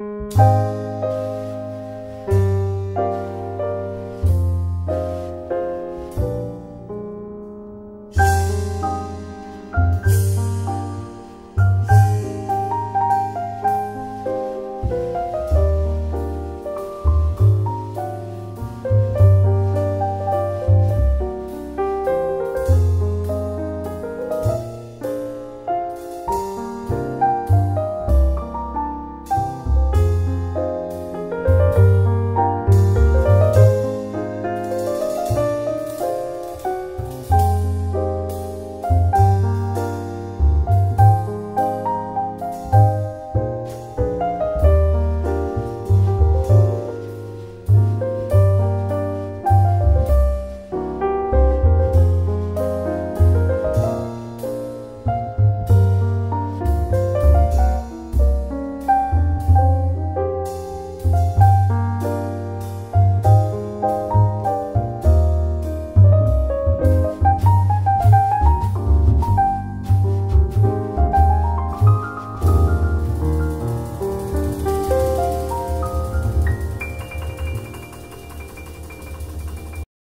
you